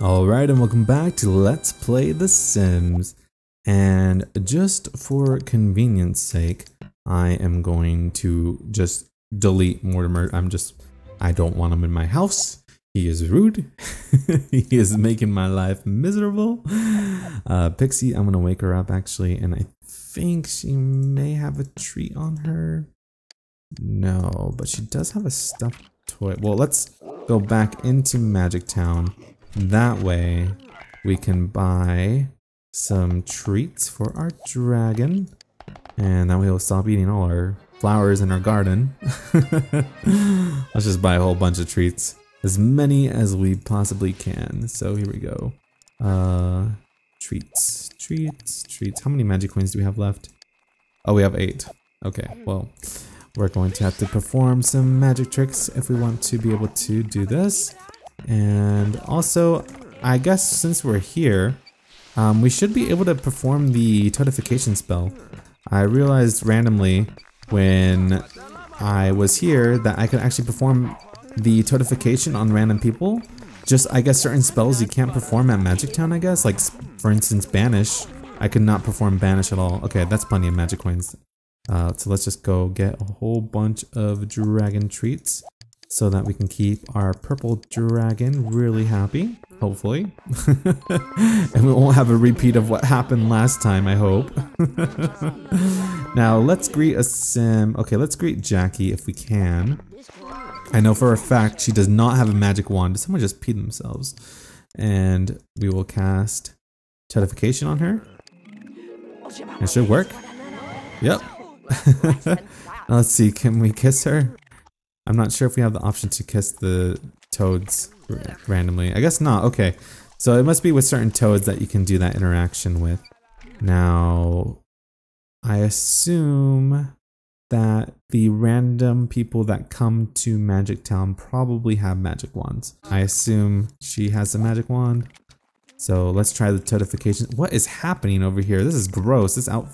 Alright, and welcome back to Let's Play The Sims. And just for convenience sake, I am going to just delete Mortimer. I'm just, I don't want him in my house. He is rude. he is making my life miserable. Uh, Pixie, I'm gonna wake her up actually, and I think she may have a treat on her. No, but she does have a stuffed toy. Well, let's go back into Magic Town. That way, we can buy some treats for our dragon. And that way we'll stop eating all our flowers in our garden. Let's just buy a whole bunch of treats. As many as we possibly can. So here we go. Uh, treats, treats, treats. How many magic coins do we have left? Oh, we have eight. Okay, well, we're going to have to perform some magic tricks if we want to be able to do this. And also, I guess since we're here, um, we should be able to perform the toadification spell. I realized randomly when I was here that I could actually perform the toadification on random people. Just, I guess, certain spells you can't perform at Magic Town, I guess. Like, for instance, Banish. I could not perform Banish at all. Okay, that's plenty of magic coins. Uh, so let's just go get a whole bunch of dragon treats so that we can keep our purple dragon really happy, hopefully. and we won't have a repeat of what happened last time, I hope. now, let's greet a sim. Okay, let's greet Jackie if we can. I know for a fact she does not have a magic wand. Did someone just pee themselves? And we will cast Toadification on her. It should work. Yep. Let's see, can we kiss her? I'm not sure if we have the option to kiss the toads randomly. I guess not. Okay. So it must be with certain toads that you can do that interaction with. Now, I assume that the random people that come to Magic Town probably have magic wands. I assume she has a magic wand. So let's try the toadification. What is happening over here? This is gross. This out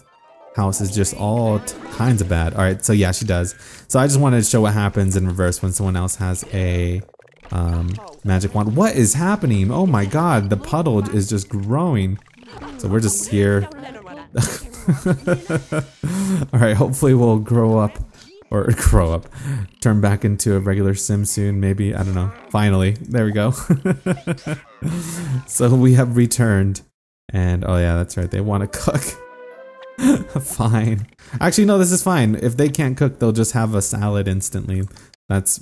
house is just all kinds of bad. All right, so yeah, she does. So I just wanted to show what happens in reverse when someone else has a um, magic wand. What is happening? Oh my god, the puddle is just growing. So we're just here. all right, hopefully we'll grow up or grow up, turn back into a regular sim soon, maybe. I don't know. Finally, there we go. so we have returned. And oh yeah, that's right, they want to cook. fine. Actually, no, this is fine. If they can't cook, they'll just have a salad instantly. That's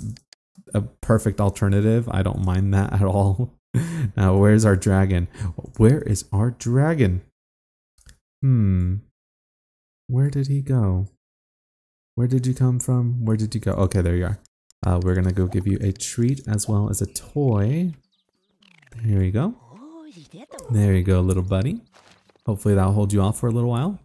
a perfect alternative. I don't mind that at all. now, where's our dragon? Where is our dragon? Hmm. Where did he go? Where did you come from? Where did you go? Okay, there you are. Uh, we're gonna go give you a treat as well as a toy. Here you go. There you go, little buddy. Hopefully that'll hold you off for a little while.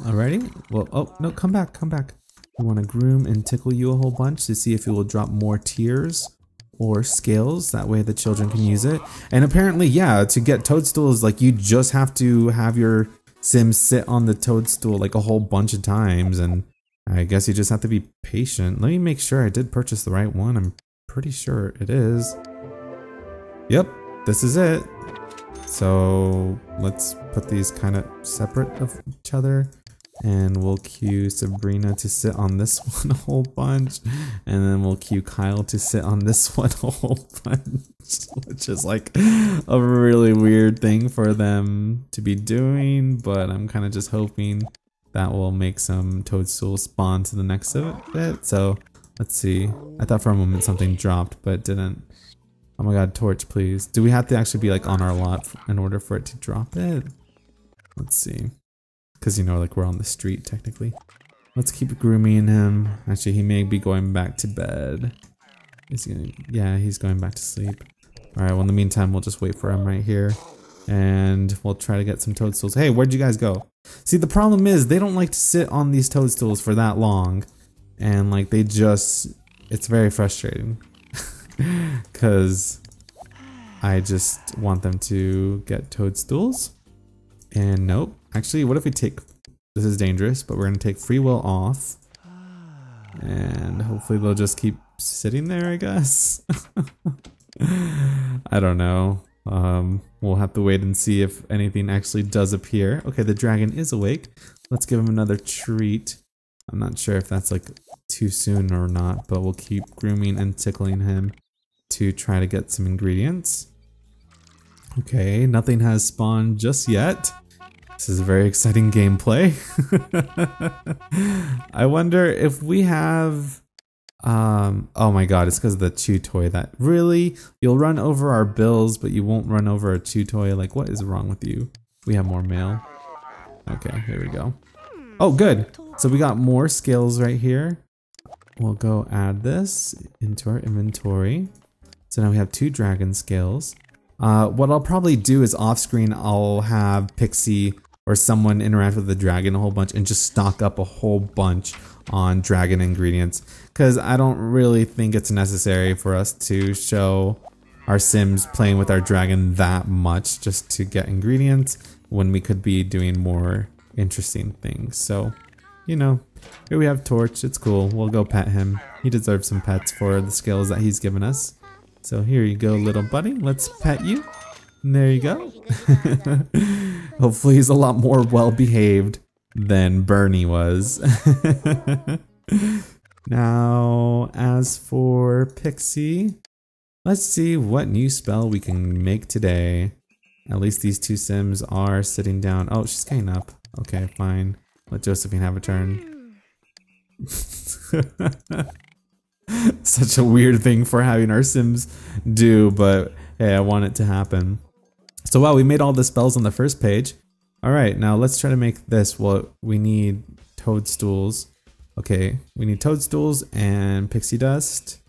Alrighty. Well, oh, no, come back, come back. We want to groom and tickle you a whole bunch to see if you will drop more tears or scales. That way the children can use it. And apparently, yeah, to get toadstools, like you just have to have your sim sit on the toadstool like a whole bunch of times. And I guess you just have to be patient. Let me make sure I did purchase the right one. I'm pretty sure it is. Yep, this is it. So let's put these kind of separate of each other. And we'll cue Sabrina to sit on this one a whole bunch. And then we'll cue Kyle to sit on this one a whole bunch. Which is like a really weird thing for them to be doing. But I'm kind of just hoping that will make some toadstools spawn to the next of it. So let's see. I thought for a moment something dropped, but didn't. Oh my god, torch, please. Do we have to actually be like on our lot in order for it to drop it? Let's see. Because, you know, like we're on the street, technically. Let's keep grooming him. Actually, he may be going back to bed. Is he gonna, yeah, he's going back to sleep. Alright, well in the meantime, we'll just wait for him right here. And we'll try to get some toadstools. Hey, where'd you guys go? See, the problem is they don't like to sit on these toadstools for that long. And like they just, it's very frustrating. Because I just want them to get toadstools. And nope. Actually, what if we take... This is dangerous, but we're going to take free will off. And hopefully they'll just keep sitting there, I guess. I don't know. Um, we'll have to wait and see if anything actually does appear. Okay, the dragon is awake. Let's give him another treat. I'm not sure if that's like too soon or not, but we'll keep grooming and tickling him to try to get some ingredients. Okay, nothing has spawned just yet. This is a very exciting gameplay. I wonder if we have um, oh my god, it's because of the chew toy that really, you'll run over our bills, but you won't run over a chew toy. Like, what is wrong with you? We have more mail. Okay, here we go. Oh, good. So we got more skills right here. We'll go add this into our inventory. So now we have two dragon scales. Uh, what I'll probably do is off screen, I'll have Pixie or someone interact with the dragon a whole bunch and just stock up a whole bunch on dragon ingredients because I don't really think it's necessary for us to show our sims playing with our dragon that much just to get ingredients when we could be doing more interesting things. So, you know, here we have Torch. It's cool. We'll go pet him. He deserves some pets for the skills that he's given us. So here you go, little buddy. Let's pet you. There you go. Hopefully he's a lot more well behaved than Bernie was. now, as for Pixie, let's see what new spell we can make today. At least these two Sims are sitting down. Oh, she's getting up. Okay, fine. Let Josephine have a turn. Such a weird thing for having our Sims do, but hey, I want it to happen. So wow, we made all the spells on the first page. All right, now let's try to make this. Well, we need toadstools. Okay, we need toadstools and pixie dust.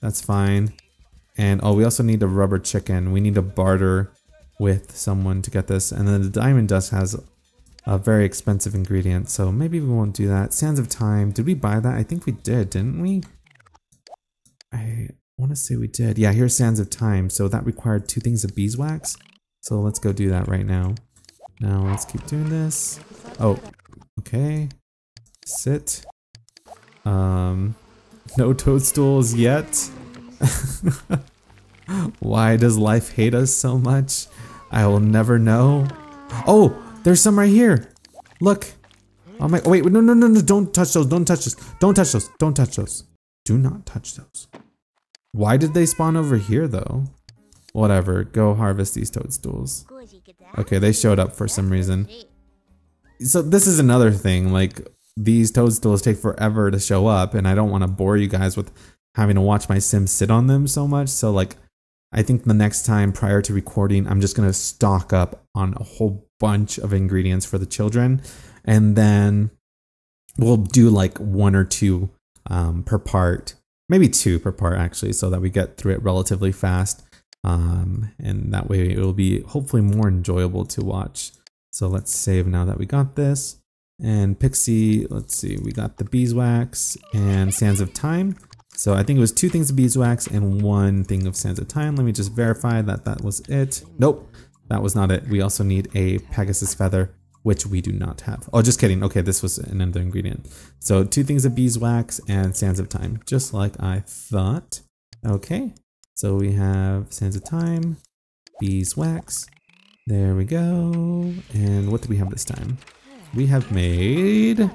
That's fine. And oh, we also need a rubber chicken. We need to barter with someone to get this. And then the diamond dust has a very expensive ingredient, so maybe we won't do that. Sands of Time, did we buy that? I think we did, didn't we? I want to say we did. Yeah, here's Sands of Time, so that required two things of beeswax. So let's go do that right now. Now let's keep doing this. Oh, okay. Sit. Um, no toadstools yet. Why does life hate us so much? I will never know. Oh, there's some right here. Look. Oh my, oh wait, no, no, no, no, don't touch those, don't touch those, don't touch those, don't touch those. Do not touch those. Why did they spawn over here though? Whatever, go harvest these toadstools. Okay, they showed up for some reason. So this is another thing, like these toadstools take forever to show up and I don't want to bore you guys with having to watch my sim sit on them so much. So like I think the next time prior to recording, I'm just going to stock up on a whole bunch of ingredients for the children and then we'll do like one or two um, per part, maybe two per part actually, so that we get through it relatively fast. Um, and that way it will be hopefully more enjoyable to watch. So let's save now that we got this. And Pixie, let's see, we got the beeswax and Sands of Time. So I think it was two things of beeswax and one thing of Sands of Time. Let me just verify that that was it. Nope, that was not it. We also need a Pegasus feather, which we do not have. Oh, just kidding. Okay, this was another ingredient. So two things of beeswax and Sands of Time, just like I thought. Okay, so we have Sands of Time, Beeswax. There we go. And what do we have this time? We have made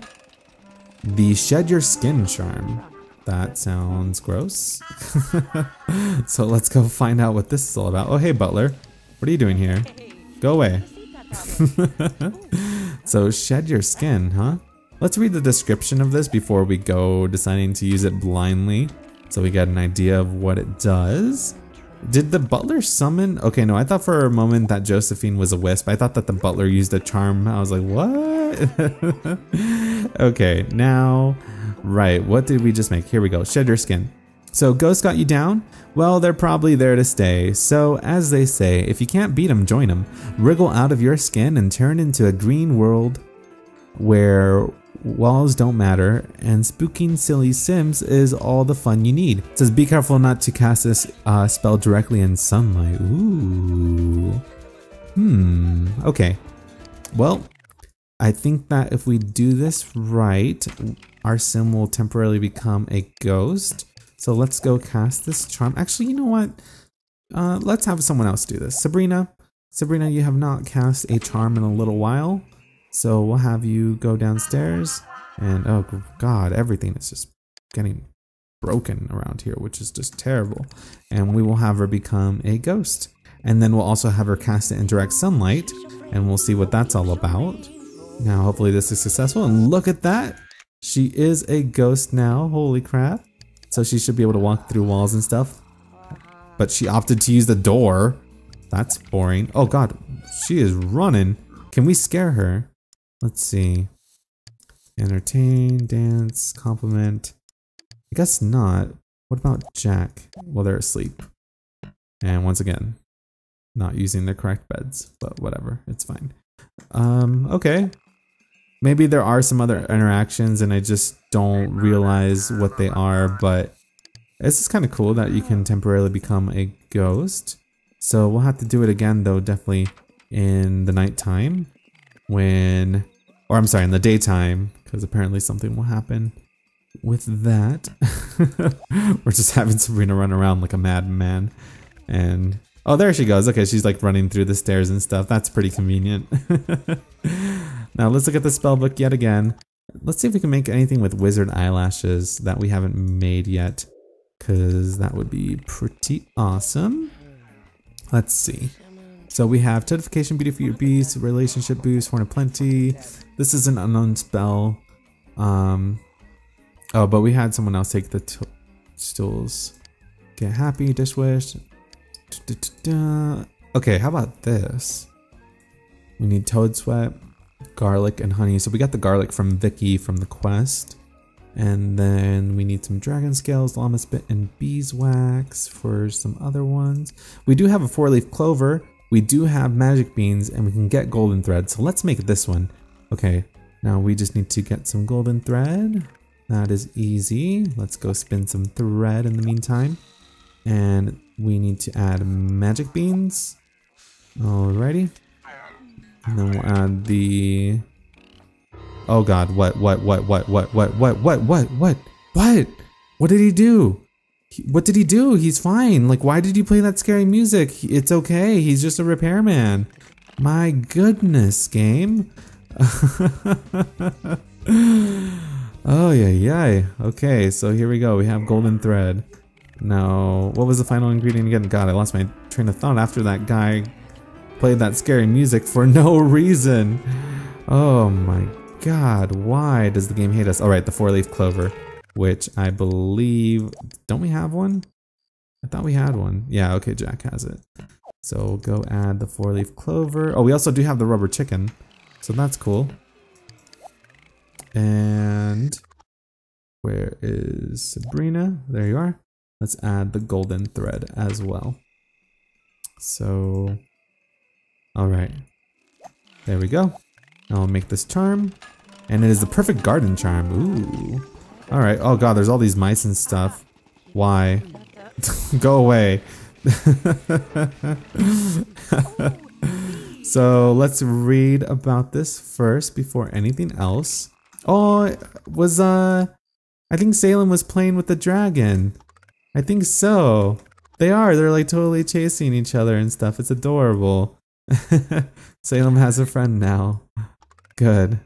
the Shed Your Skin charm. That sounds gross. so let's go find out what this is all about. Oh, hey, Butler. What are you doing here? Go away. so shed your skin, huh? Let's read the description of this before we go deciding to use it blindly so we got an idea of what it does. Did the butler summon? Okay, no, I thought for a moment that Josephine was a wisp. I thought that the butler used a charm. I was like, what? okay, now, right, what did we just make? Here we go, shed your skin. So ghosts got you down? Well, they're probably there to stay. So, as they say, if you can't beat them, join them. Wriggle out of your skin and turn into a green world where walls don't matter, and spooking silly sims is all the fun you need. It says be careful not to cast this uh, spell directly in sunlight. Ooh. Hmm, okay. Well, I think that if we do this right, our sim will temporarily become a ghost. So let's go cast this charm. Actually, you know what? uh, let's have someone else do this. Sabrina, Sabrina, you have not cast a charm in a little while. So we'll have you go downstairs and oh god, everything is just getting broken around here, which is just terrible. And we will have her become a ghost. And then we'll also have her cast it in direct sunlight and we'll see what that's all about. Now, hopefully this is successful. And look at that. She is a ghost now. Holy crap. So she should be able to walk through walls and stuff. But she opted to use the door. That's boring. Oh god, she is running. Can we scare her? Let's see. Entertain, dance, compliment. I guess not. What about Jack? Well, they're asleep. And once again, not using the correct beds, but whatever, it's fine. Um, okay. Maybe there are some other interactions and I just don't realize what they are, but this is kind of cool that you can temporarily become a ghost. So we'll have to do it again though, definitely in the nighttime when, or I'm sorry, in the daytime, because apparently something will happen with that. We're just having Sabrina run around like a madman. And, oh, there she goes. Okay, she's like running through the stairs and stuff. That's pretty convenient. now let's look at the spell book yet again. Let's see if we can make anything with wizard eyelashes that we haven't made yet. Because that would be pretty awesome. Let's see. So we have Toadification, Beauty for Your Beast, Relationship Boost, Horn of Plenty. This is an unknown spell. Um, oh, but we had someone else take the stools. Get happy, dish wish. Da, da, da. Okay, how about this? We need toad sweat, garlic, and honey. So we got the garlic from Vicky from the quest. And then we need some dragon scales, llama spit, and beeswax for some other ones. We do have a four leaf clover. We do have magic beans and we can get golden thread. So let's make this one. Okay, now we just need to get some golden thread. That is easy. Let's go spin some thread in the meantime. And we need to add magic beans. Alrighty. And then we'll add the Oh god, what, what, what, what, what, what, what, what, what, what, what? What did he do? What did he do? He's fine. Like, why did you play that scary music? It's okay. He's just a repairman. My goodness, game. oh, yeah, yeah. Okay, so here we go. We have golden thread. Now, what was the final ingredient again? God, I lost my train of thought after that guy played that scary music for no reason. Oh my god, why does the game hate us? Alright, the four-leaf clover, which I believe... Don't we have one? I thought we had one. Yeah, okay, Jack has it. So we'll go add the four-leaf clover. Oh, we also do have the rubber chicken, so that's cool. And where is Sabrina? There you are. Let's add the golden thread as well. So, all right, there we go. I'll make this charm. And it is the perfect garden charm. Ooh. Alright. Oh god, there's all these mice and stuff. Why? Go away. so let's read about this first before anything else. Oh, was uh I think Salem was playing with the dragon. I think so. They are. They're like totally chasing each other and stuff. It's adorable. Salem has a friend now. Good.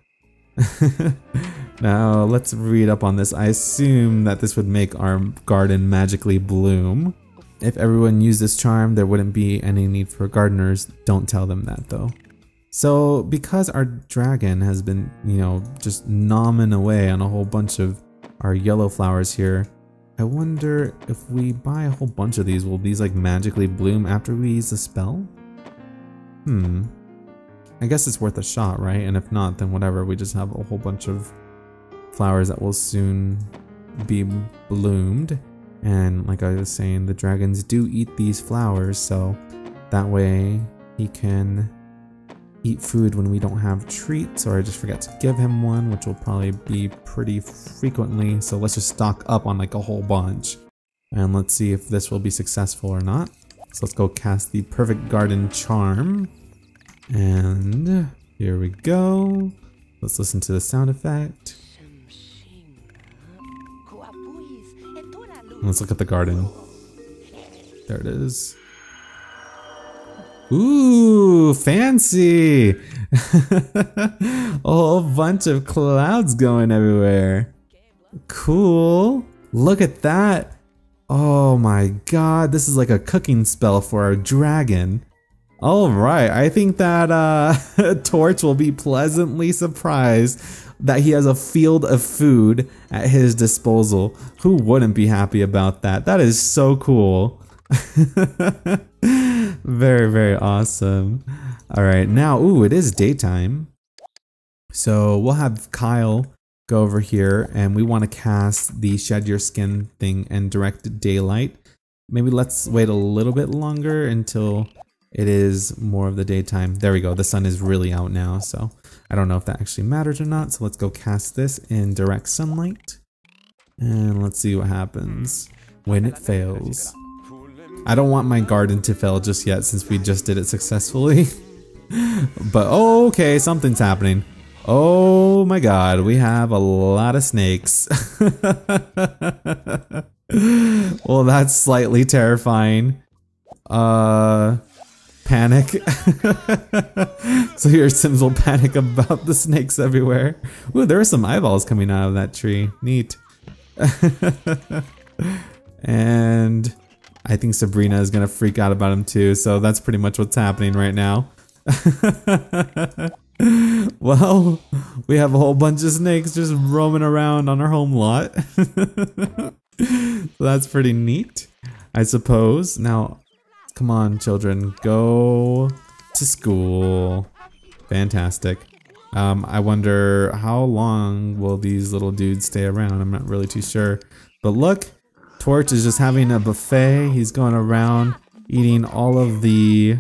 Now let's read up on this. I assume that this would make our garden magically bloom. If everyone used this charm, there wouldn't be any need for gardeners. Don't tell them that though. So because our dragon has been, you know, just nomming away on a whole bunch of our yellow flowers here, I wonder if we buy a whole bunch of these, will these like magically bloom after we use the spell? Hmm. I guess it's worth a shot, right? And if not, then whatever, we just have a whole bunch of flowers that will soon be bloomed. And like I was saying, the dragons do eat these flowers, so that way he can eat food when we don't have treats or I just forget to give him one, which will probably be pretty frequently. So let's just stock up on like a whole bunch. And let's see if this will be successful or not. So let's go cast the Perfect Garden Charm. And here we go. Let's listen to the sound effect. Let's look at the garden. There it is. Ooh, fancy. A whole bunch of clouds going everywhere. Cool. Look at that. Oh my god, this is like a cooking spell for our dragon. Alright, I think that uh, Torch will be pleasantly surprised that he has a field of food at his disposal. Who wouldn't be happy about that? That is so cool. very, very awesome. Alright, now, ooh, it is daytime. So we'll have Kyle go over here and we want to cast the shed your skin thing and direct daylight. Maybe let's wait a little bit longer until it is more of the daytime. There we go. The sun is really out now. So I don't know if that actually matters or not. So let's go cast this in direct sunlight. And let's see what happens when it fails. I don't want my garden to fail just yet since we just did it successfully. but okay, something's happening. Oh my god, we have a lot of snakes. well, that's slightly terrifying. Uh, panic. so your Sims will panic about the snakes everywhere. Ooh, there are some eyeballs coming out of that tree. Neat. and I think Sabrina is gonna freak out about him too, so that's pretty much what's happening right now. well, we have a whole bunch of snakes just roaming around on our home lot. so that's pretty neat, I suppose. Now, come on, children, go to school. Fantastic. Um, I wonder how long will these little dudes stay around? I'm not really too sure. But look, Torch is just having a buffet. He's going around eating all of the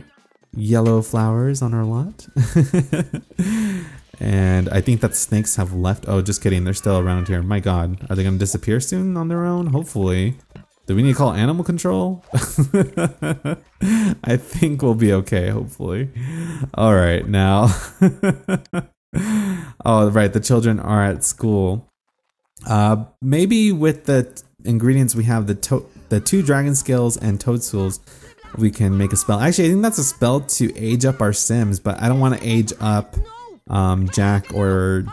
yellow flowers on our lot. and I think that snakes have left. Oh, just kidding. They're still around here. My god. Are they going to disappear soon on their own? Hopefully. Do we need to call animal control? I think we'll be okay, hopefully. All right, now. oh, right. The children are at school. Uh, maybe with the ingredients we have, the the two dragon scales and toadstools, we can make a spell. Actually, I think that's a spell to age up our Sims, but I don't want to age up um, Jack or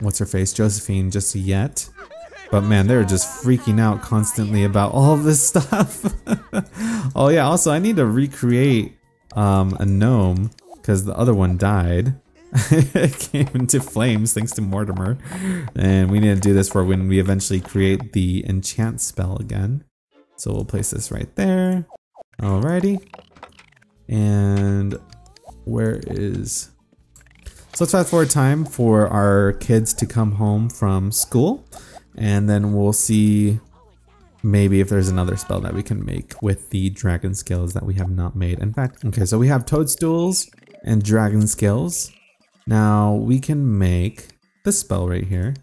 what's her face, Josephine, just yet. But man, they're just freaking out constantly about all this stuff. oh yeah, also I need to recreate um, a gnome because the other one died. it came into flames thanks to Mortimer. And we need to do this for when we eventually create the enchant spell again. So we'll place this right there. Alrighty. And where is... So let's fast forward time for our kids to come home from school. And then we'll see maybe if there's another spell that we can make with the dragon scales that we have not made. In fact, okay, so we have toadstools and dragon scales. Now we can make this spell right here.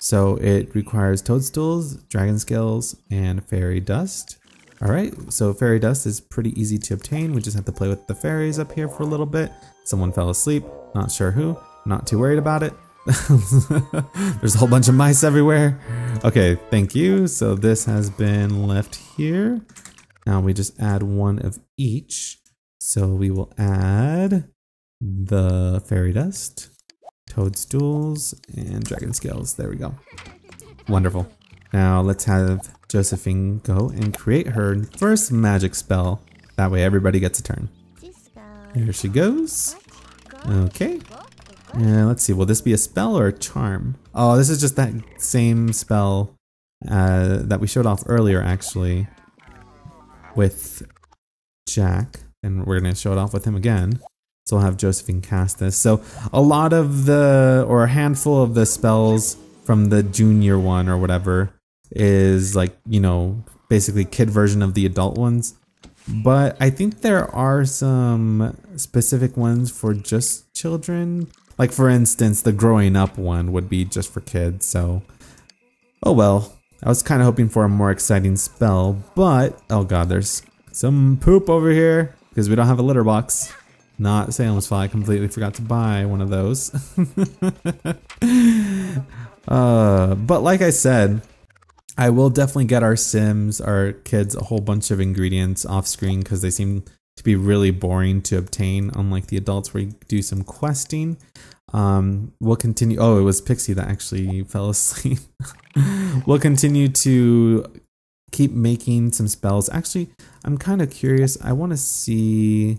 So it requires toadstools, dragon scales, and fairy dust. Alright, so fairy dust is pretty easy to obtain. We just have to play with the fairies up here for a little bit. Someone fell asleep, not sure who, not too worried about it. There's a whole bunch of mice everywhere. Okay, thank you. So this has been left here. Now we just add one of each. So we will add the fairy dust, toadstools, and dragon scales. There we go. Wonderful. Now let's have Josephine go and create her first magic spell. That way everybody gets a turn. There she goes. Okay. Let's see, will this be a spell or a charm? Oh, this is just that same spell uh, that we showed off earlier, actually, with Jack. And we're going to show it off with him again. So we'll have Josephine cast this. So a lot of the, or a handful of the spells from the junior one or whatever is like, you know, basically kid version of the adult ones. But I think there are some specific ones for just children. Like for instance, the growing up one would be just for kids, so oh well. I was kind of hoping for a more exciting spell, but oh god, there's some poop over here because we don't have a litter box. Not Salem's fault. I completely forgot to buy one of those. uh, but like I said, I will definitely get our Sims, our kids, a whole bunch of ingredients off screen because they seem to be really boring to obtain, unlike the adults where you do some questing. Um, we'll continue. Oh, it was Pixie that actually fell asleep. we'll continue to keep making some spells. Actually, I'm kind of curious. I want to see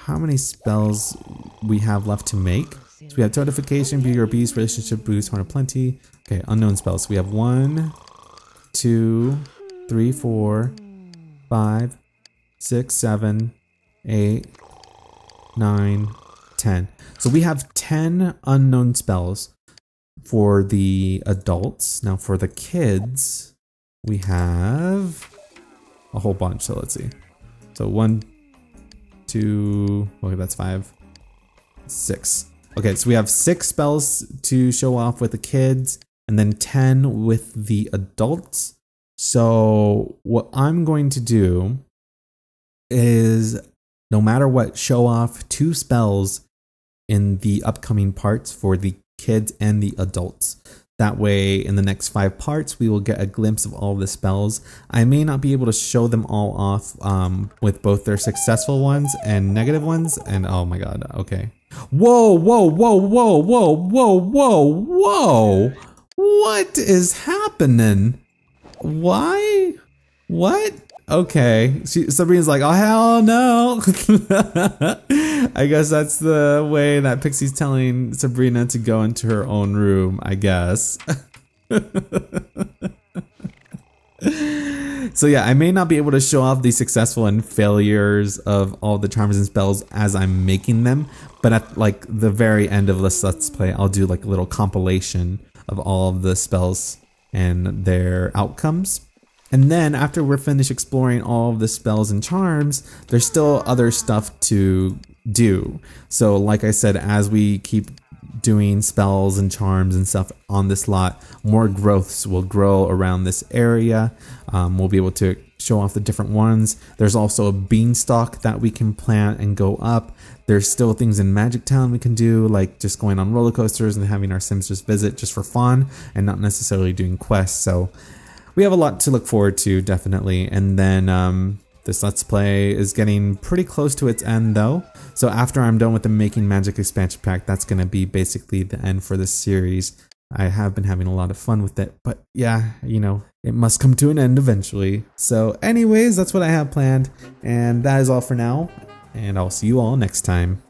how many spells we have left to make. So we have Toadification, Beauty or Beast, Relationship Boost, Horn of Plenty. Okay, unknown spells. we have one, two, three, four, five, six, seven, eight, nine, ten. So we have 10 unknown spells for the adults. Now for the kids, we have a whole bunch. So let's see. So one, two, okay, that's five, six. Okay, so we have six spells to show off with the kids and then 10 with the adults. So what I'm going to do is no matter what, show off two spells in the upcoming parts for the kids and the adults. That way, in the next five parts, we will get a glimpse of all the spells. I may not be able to show them all off um, with both their successful ones and negative ones. And oh my god, okay. Whoa, whoa, whoa, whoa, whoa, whoa, whoa, whoa. What is happening? Why? What? Okay. She, Sabrina's like, oh, hell no. I guess that's the way that Pixie's telling Sabrina to go into her own room, I guess. so yeah, I may not be able to show off the successful and failures of all the charms and spells as I'm making them, but at like the very end of this Let's Play, I'll do like a little compilation of all of the spells and their outcomes. And then after we're finished exploring all of the spells and charms, there's still other stuff to do. So like I said, as we keep doing spells and charms and stuff on this lot, more growths will grow around this area. Um, we'll be able to show off the different ones. There's also a beanstalk that we can plant and go up. There's still things in Magic Town we can do, like just going on roller coasters and having our Sims just visit just for fun and not necessarily doing quests. So we have a lot to look forward to, definitely. And then um, this Let's Play is getting pretty close to its end, though. So after I'm done with the Making Magic expansion pack, that's going to be basically the end for this series. I have been having a lot of fun with it, but yeah, you know, it must come to an end eventually. So anyways, that's what I have planned, and that is all for now, and I'll see you all next time.